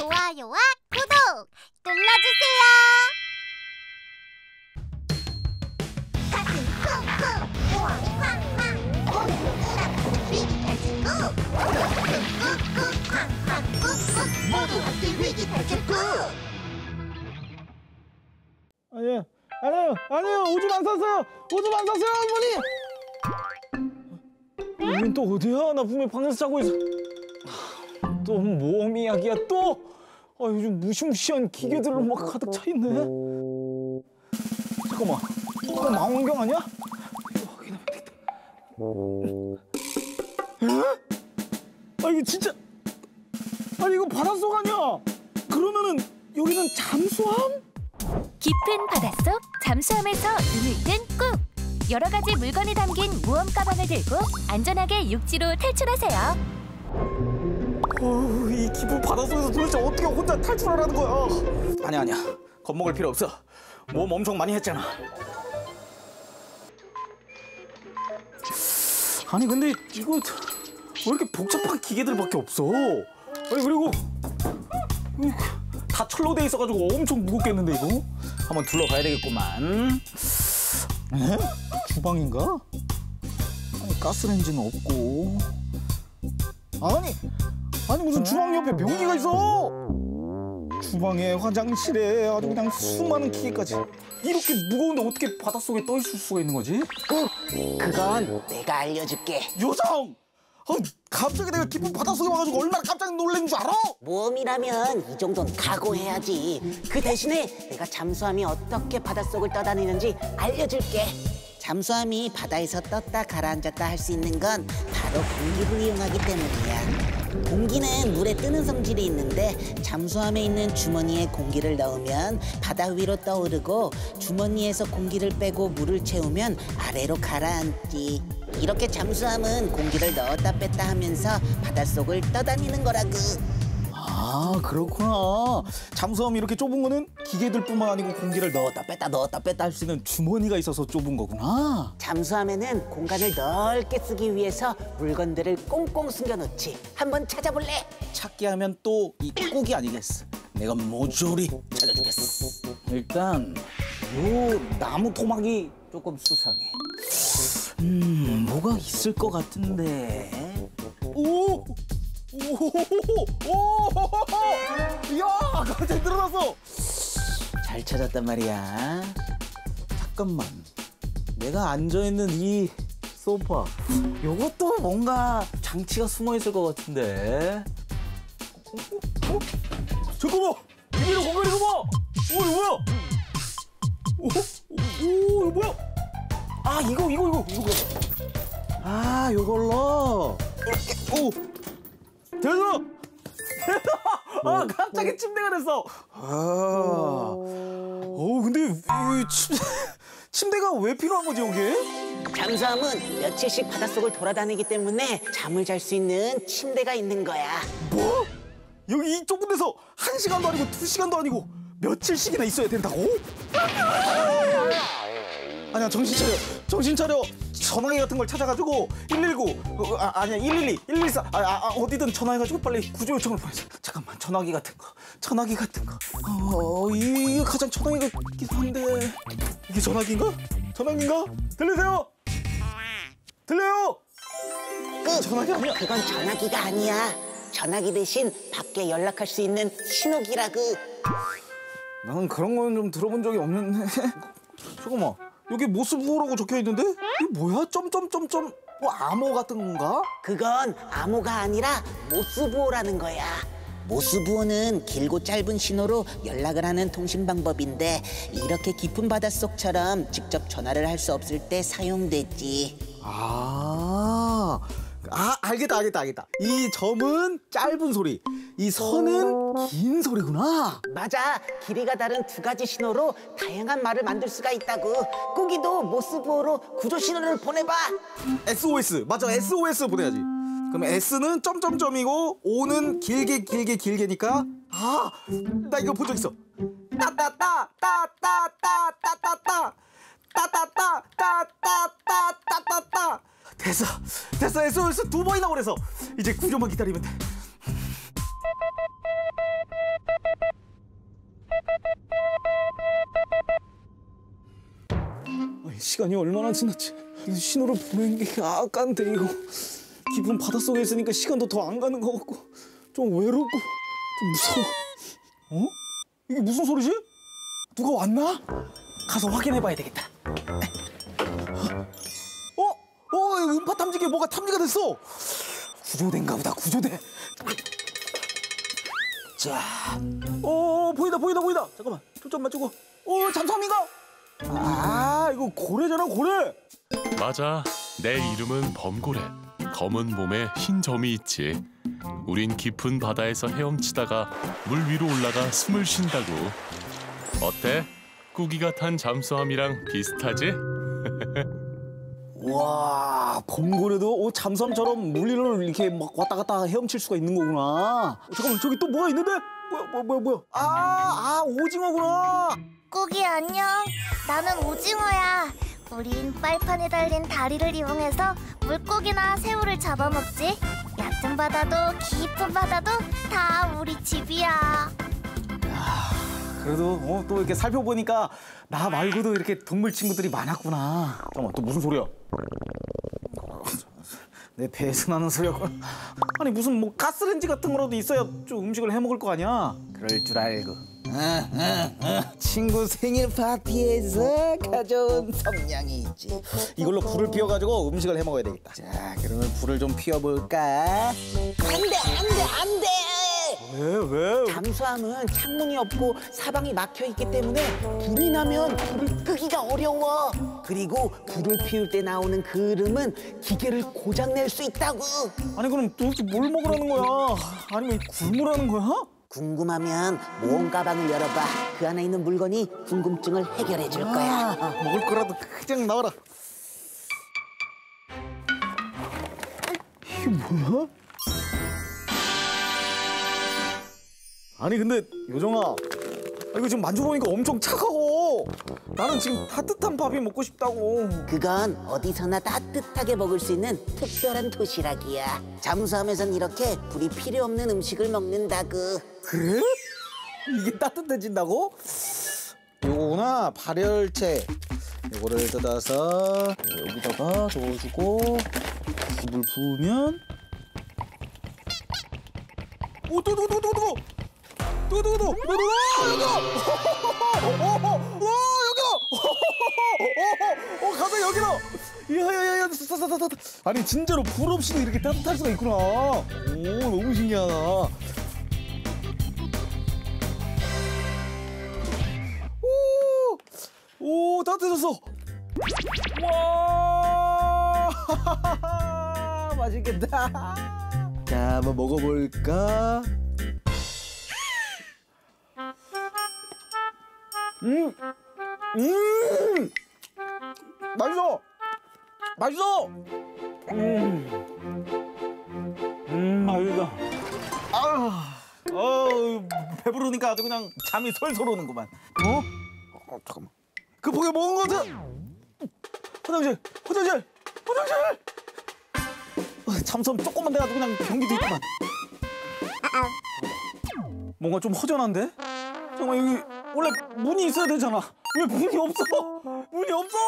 좋아요와 구독 눌러주세요. 가슴 쿵쿵 우왕 쾅쾅 오늘은 위기 탈출구 꾹꾹꾹꾹 쾅쾅 꾹꾹 모두 함께 위기 탈출구! 아니에요 아니에요 아니에요 오줌 안 쌌어요. 오줌 안 쌌어요 할머니! 여긴 또 어디야? 나 분명히 방에서 자고 있어. 또 모험 이야기야 또 아, 요즘 무시무시한 기계들로 막 가득 차 있네 잠깐만 이거 망원경 아니야? 이거? 아 이게 진짜 아니 이거 바닷속 아니야 그러면은 여기는 잠수함? 깊은 바닷속 잠수함에서 눈을 뜬 꾹! 여러 가지 물건이 담긴 모험 가방을 들고 안전하게 육지로 탈출하세요. 어우, 이 깊은 바닷속에서 도대체 어떻게 혼자 탈출하라는 거야? 아니야, 아니야. 겁먹을 필요 없어. 몸 엄청 많이 했잖아. 아니, 근데 이거 왜 이렇게 복잡한 기계들밖에 없어? 아니, 그리고 다 철로 돼 있어가지고 엄청 무겁겠는데, 이거? 한번 둘러봐야 되겠구만. 에? 주방인가? 아니, 가스레인지는 없고. 아니, 아니 무슨 주방 옆에 변기가 있어? 주방에 화장실에 아주 그냥 수많은 기계까지 이렇게 무거운데 어떻게 바닷속에 떠 있을 수가 있는 거지? 그건 내가 알려줄게. 요정! 아, 갑자기 내가 깊은 바닷속에 와가지고 얼마나 깜짝 놀란 줄 알아? 모험이라면 이 정도는 각오해야지. 그 대신에 내가 잠수함이 어떻게 바닷속을 떠다니는지 알려줄게. 잠수함이 바다에서 떴다 가라앉았다 할 수 있는 건 바로 공기를 이용하기 때문이야. 공기는 물에 뜨는 성질이 있는데 잠수함에 있는 주머니에 공기를 넣으면 바다 위로 떠오르고 주머니에서 공기를 빼고 물을 채우면 아래로 가라앉지. 이렇게 잠수함은 공기를 넣었다 뺐다 하면서 바닷속을 떠다니는 거라고. 아 그렇구나 잠수함이 이렇게 좁은 거는 기계들뿐만 아니고 공기를 넣었다 뺐다 넣었다 뺐다 할 수 있는 주머니가 있어서 좁은 거구나 잠수함에는 공간을 넓게 쓰기 위해서 물건들을 꽁꽁 숨겨놓지. 한번 찾아볼래? 찾기 하면 또 이 꾹이 아니겠어 내가 모조리 찾아주겠어 일단 요 나무 토막이 조금 수상해 음 뭐가 있을 것 같은데 오! 오호호호! 야 갑자기 늘어났어 잘 찾았단 말이야 잠깐만 내가 앉아있는 이 소파 요것도 뭔가 장치가 숨어있을 것 같은데 어? 어? 잠깐만! 이리로 공간이 봐! 오 이거 뭐야? 오, 오, 이거 뭐야? 아 이거 이거 이거 이거 뭐야? 아 요걸로 이렇게 오 됐어! 아 갑자기 침대가 됐어. 아, 어 근데 이 침, 침대가 왜 필요한 거지 여기? 잠수함은 며칠씩 바닷속을 돌아다니기 때문에 잠을 잘 수 있는 침대가 있는 거야. 뭐? 여기 이 좁은 데서 한 시간도 아니고 두 시간도 아니고 며칠씩이나 있어야 된다고? 아니야 정신 차려 정신 차려 전화기 같은 걸 찾아가지고 119 어, 아, 아니야 112 114 아, 아, 아, 어디든 전화해가지고 빨리 구조 요청을 보내자 잠깐만 전화기 같은 거 전화기 같은 거 어, 이게 가장 전화기가 한데 이게 전화기인가? 전화기인가? 들리세요? 들려요? 끝. 전화기 아니야? 그건 전화기가 아니야. 전화기 대신 밖에 연락할 수 있는 신호기라고. 나는 그런 건 좀 들어본 적이 없는데 잠깐만 여기 모스부호라고 적혀 있는데 이게 뭐야 점점점점 뭐 암호 같은 건가? 그건 암호가 아니라 모스부호라는 거야. 모스부호는 길고 짧은 신호로 연락을 하는 통신 방법인데 이렇게 깊은 바닷속처럼 직접 전화를 할 수 없을 때 사용되지. 아, 아 알겠다 알겠다 알겠다 이 점은 짧은 소리 이 선은 긴 소리구나 맞아. 길이가 다른 두 가지 신호로 다양한 말을 만들 수가 있다고. 꾸기도 모스부호로 구조 신호를 보내봐. SOS 맞아 SOS 보내야지 그럼 S는 점점점이고 O는 길게 길게 길게니까 아 나 이거 본 적 있어 따따따 따따따 따따따 따따따 따따따 따따따 됐어. 됐어. SOS 두 번이나 오래서 이제 구조만 기다리면 돼. 시간이 얼마나 지났지? 신호를 보낸 게 아깐데 이거. 깊은 바닷속에 있으니까 시간도 더 안 가는 것 같고 좀 외롭고 좀 무서워. 어? 이게 무슨 소리지? 누가 왔나? 가서 확인해봐야 되겠다. 음파 탐지기에 뭐가 탐지가 됐어. 구조대인가 보다 구조대. 자, 어 보이다 보이다 보이다. 잠깐만 초점 맞추고. 어 잠수함인가? 아 이거 고래잖아 고래. 맞아. 내 이름은 범고래. 검은 몸에 흰 점이 있지. 우린 깊은 바다에서 헤엄치다가 물 위로 올라가 숨을 쉰다고. 어때? 꾸기가 탄 잠수함이랑 비슷하지? 와 범고래도 어, 잠수함처럼 물 위를 이렇게 막 왔다 갔다 헤엄칠 수가 있는 거구나. 어, 잠깐만 저기 또 뭐가 있는데? 뭐야 뭐야 뭐야 뭐야? 아, 아 오징어구나. 꾸기 안녕. 나는 오징어야. 우린 빨판에 달린 다리를 이용해서 물고기나 새우를 잡아먹지. 얕은 바다도 깊은 바다도 다 우리 집이야. 그래도 어, 또 이렇게 살펴보니까 나 말고도 이렇게 동물 친구들이 많았구나. 잠깐만 또 무슨 소리야? 내 배에서 나는 소리였구나. 아니 무슨 뭐 가스렌지 같은 거라도 있어야 좀 음식을 해 먹을 거 아니야? 그럴 줄 알고. 친구 생일 파티에서 가져온 성냥이 있지. 이걸로 불을 피워가지고 음식을 해 먹어야 되겠다. 자, 그러면 불을 좀 피워볼까? 안 돼 안 돼 안 돼 왜 왜? 잠수함은 창문이 없고 사방이 막혀 있기 때문에 불이 나면 불을 끄기가 어려워 그리고 불을 피울 때 나오는 그 흐름은 기계를 고장낼 수 있다고 아니 그럼 도대체 뭘 먹으라는 거야? 아니면 굶으라는 거야? 궁금하면 모험 가방을 열어봐 그 안에 있는 물건이 궁금증을 해결해 줄 거야 아, 먹을 거라도 그냥 나와라. 이게 뭐야? 아니 근데 요정아 아, 이거 지금 만져보니까 엄청 차가워. 나는 지금 따뜻한 밥이 먹고 싶다고. 그건 어디서나 따뜻하게 먹을 수 있는 특별한 도시락이야. 잠수함에선 이렇게 불이 필요 없는 음식을 먹는다고. 그래? 이게 따뜻해진다고? 요거구나 발열체. 요거를 뜯어서 여기다가 넣어주고 불을 부으면. 오 뜨거 뜨거 뜨거 뜨거 뜨거 뜨거 뜨거 뜨거 오 여기로 오 가자 여기로 야야야야 아니 진짜로 불 없이도 이렇게 따뜻할 수가 있구나. 오 너무 신기하다. 오, 오 따뜻해졌어. 와, 맛있겠다. 자, 한번 먹어볼까? 음, 음, 맛있어, 맛있어. 음, 음, 맛있다. 아, 어, 배부르니까 아주 그냥 잠이 솔솔 오는구만. 어? 어, 잠깐만. 그 보게 먹은 거 같아. 화장실, 화장실, 화장실. 어, 잠수함 조금만 돼가지고 그냥 변기도 있구만. 뭔가 좀 허전한데? 잠깐만 여기 원래 문이 있어야 되잖아. 왜 문이 없어? 문이 없어.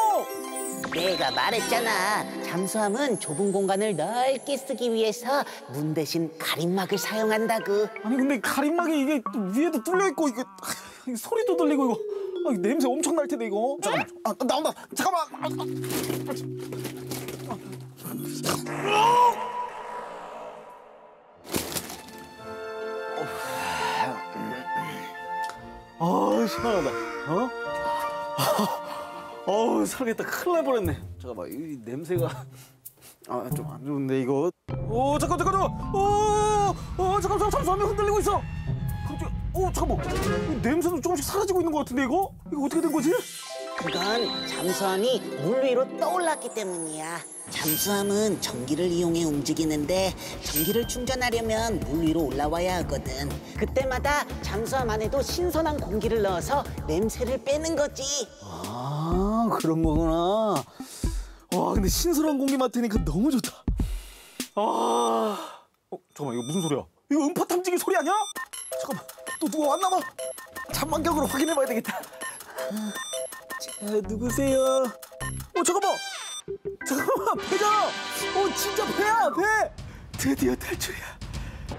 내가 말했잖아. 잠수함은 좁은 공간을 넓게 쓰기 위해서 문 대신 가림막을 사용한다고. 아니 근데 가림막이 이게 또 위에도 뚫려 있고 이거 이 소리도 들리고 이거 아, 냄새 엄청 날 텐데 이거. 잠깐만. 아 나온다. 잠깐만. 아, 아. 시원하다. 어? 어우 살겠다. 큰일 날 뻔했네. 잠깐만 이 냄새가 아 좀 안 좋은데 이거. 오 잠깐 잠깐 잠깐. 오, 오 잠깐 잠깐 잠수함이 흔들리고 있어. 갑자기 오 잠깐만. 이 냄새도 조금씩 사라지고 있는 것 같은데 이거? 이거 어떻게 된 거지? 그건 잠수함이 물 위로 떠올랐기 때문이야. 잠수함은 전기를 이용해 움직이는데 전기를 충전하려면 물 위로 올라와야 하거든. 그때마다 잠수함 안에도 신선한 공기를 넣어서 냄새를 빼는 거지. 아 그런 거구나. 와 근데 신선한 공기 맡으니까 너무 좋다. 아, 어 잠깐만 이거 무슨 소리야? 이거 음파 탐지기 소리 아니야? 잠깐만 또 누가 왔나 봐. 잠만경으로 확인해봐야 되겠다. 자 누구세요? 어 잠깐만! 잠깐만 배잖아 어 진짜 배야 배! 드디어 탈출이야.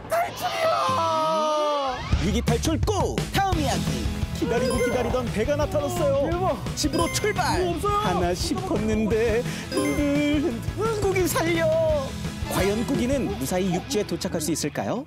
탈출이야! 위기 탈출 꼭 다음 이야기. 기다리고 기다리던 배가 나타났어요. 대박. 집으로 출발! 없어요. 하나 싶었는데 흔들 흔들. 꾸기 살려! 과연 꾸기는 무사히 육지에 도착할 수 있을까요?